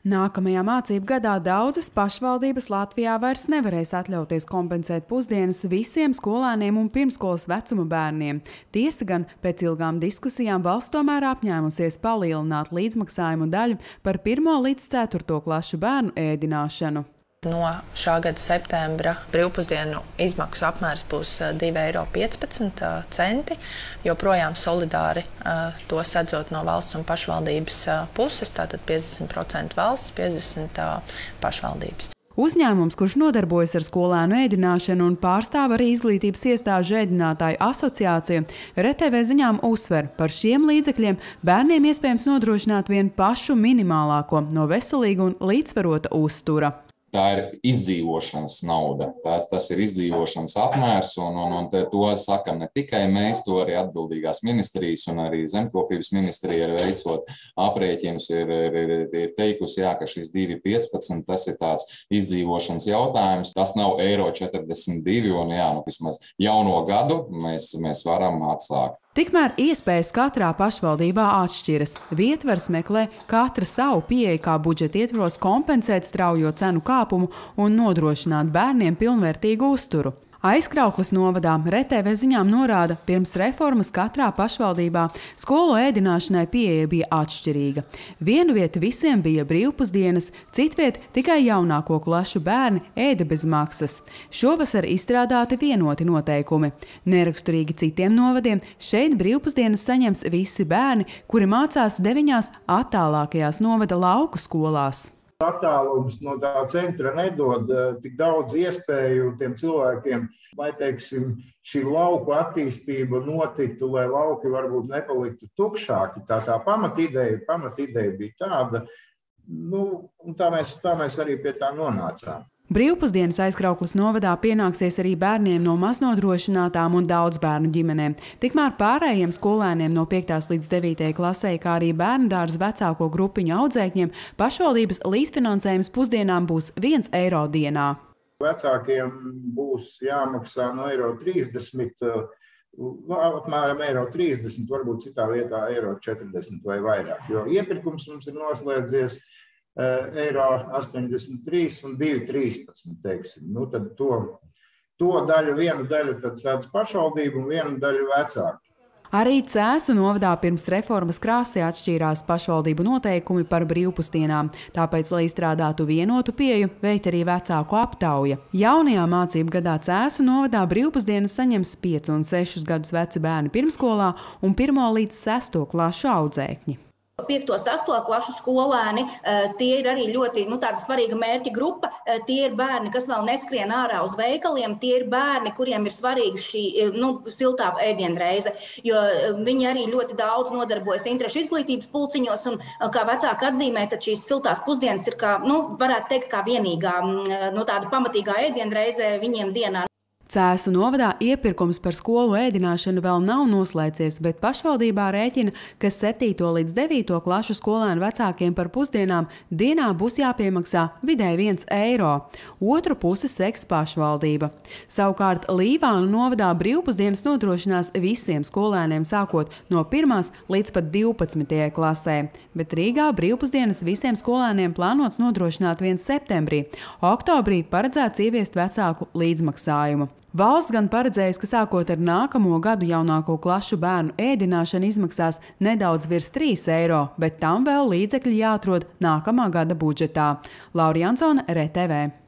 Nākamajā mācību gadā daudzas pašvaldības Latvijā vairs nevarēs atļauties kompensēt pusdienas visiem skolēniem un pirmskolas vecuma bērniem. Tiesa gan pēc ilgām diskusijām valsts tomēr apņēmusies palielināt līdzmaksājumu daļu par 1 līdz 4 klašu bērnu ēdināšanu. No šā gada septembra brīvpusdienu izmaksu apmērs būs 2,15 eiro. Joprojām solidāri to sedzot no valsts un pašvaldības puses, tātad 50% valsts, 50% pašvaldības. Uzņēmums, kurš nodarbojas ar skolēnu ēdināšanu un pārstāv arī izglītības iestāžu ēdinātāju asociāciju, RTV ziņām uzsver, par šiem līdzekļiem bērniem iespējams nodrošināt vien pašu minimālāko no veselīga un līdzsvarota uztura tā ir izdzīvošanas nauda. Tas, tas ir izdzīvošanas apmērs, un, un, un to sakam ne tikai mēs, to arī atbildīgās ministrijas un arī zemkopības ministrija ir veicot aprēķinus, ir, ir, ir, ir teikusi, jā, ka šis 2,15 tas ir tāds izdzīvošanas jautājums. Tas nav eiro 42, un jā, nu, vismaz jauno gadu mēs, mēs varam atsākt. Tikmēr iespējas katrā pašvaldībā atšķiras. Vietvars meklē katra savu pieeju, kā budžeta ietvaros kompensēt straujo cenu kāpumu un nodrošināt bērniem pilnvērtīgu uzturu. Aizkrauklas novadā RTV ziņām norāda, pirms reformas katrā pašvaldībā skolu ēdināšanai pieeja bija atšķirīga. Vienu vietu visiem bija brīvpusdienas, citviet tikai jaunāko klašu bērni ēda bez maksas. Šovasar izstrādāti vienoti noteikumi. Neraksturīgi citiem novadiem, šeit brīvpusdienas saņems visi bērni, kuri mācās deviņās attālākajās novada lauku skolās attālums no tā centra nedod eh, tik daudz iespēju tiem cilvēkiem, lai teiksim, šī lauku attīstība notiktu, lai lauki varbūt nepaliktu tukšāki. Tā tā pamatideja, pamatideja bija tāda, nu, un tā mēs, tā mēs arī pie tā nonācām. Brīvpusdienas aizkrauklas novadā pienāksies arī bērniem no maznodrošinātām un daudz bērnu ģimenēm. Tikmēr pārējiem skolēniem no 5. līdz 9. klasē, kā arī bērndārs vecāko grupiņu audzēkņiem, pašvaldības līdzfinansējums pusdienām būs 1 eiro dienā. Vecākiem būs jāmaksā no eiro 30 apmēram eiro 30, varbūt citā vietā eiro 40 vai vairāk. Jo iepirkums mums ir noslēdzies Eh, eiro 83 un 2,13. Teiksim. Nu, tad to, to daļu, vienu daļu sēdz pašvaldību un vienu daļu vecāki. Arī Cēsu novadā pirms reformas krāsē atšķīrās pašvaldību noteikumi par brīvpusdienām, tāpēc, lai izstrādātu vienotu pieju, veikt arī vecāku aptauja. Jaunajā mācību gadā Cēsu novadā brīvpusdienas saņems 5 un 6 gadus veci bērni pirmskolā un 1 līdz 6 klašu audzēkņi. 5. un 8. klašu skolēni, eh, tie ir arī ļoti nu, svarīga mērķa grupa. Eh, tie ir bērni, kas vēl neskrien ārā uz veikaliem, tie ir bērni, kuriem ir svarīga šī eh, nu, siltā ēdienreize, jo viņi arī ļoti daudz nodarbojas interešu izglītības pulciņos, un kā vecāki atzīmē, tad šīs siltās pusdienas ir, kā, nu, varētu teikt, kā vienīgā mm, nu, pamatīgā ēdienreize viņiem dienā. Cēsu novadā iepirkums par skolu ēdināšanu vēl nav noslēdzies, bet pašvaldībā rēķina, ka 7. līdz 9. klašu skolēnu vecākiem par pusdienām dienā būs jāpiemaksā vidēji 1 eiro. Otru pusi seks pašvaldība. Savukārt Līvānu novadā brīvpusdienas nodrošinās visiem skolēniem sākot no 1. līdz pat 12. klasē, bet Rīgā brīvpusdienas visiem skolēniem plānots nodrošināt 1 septembrī. Oktobrī paredzēts ieviest vecāku līdzmaksājumu. Valsts gan paredzējusi, ka sākot ar nākamo gadu jaunāko klašu bērnu ēdināšana izmaksās nedaudz virs 3 eiro, bet tam vēl līdzekļi jāatrod nākamā gada budžetā. Laura Jansona, RTV.